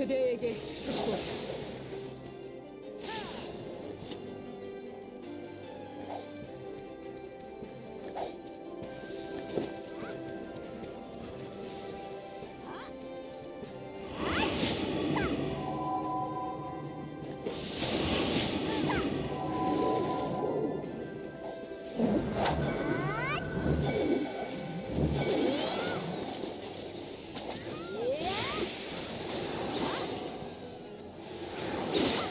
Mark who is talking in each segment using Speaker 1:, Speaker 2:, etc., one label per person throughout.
Speaker 1: Today, again. you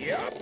Speaker 1: 게축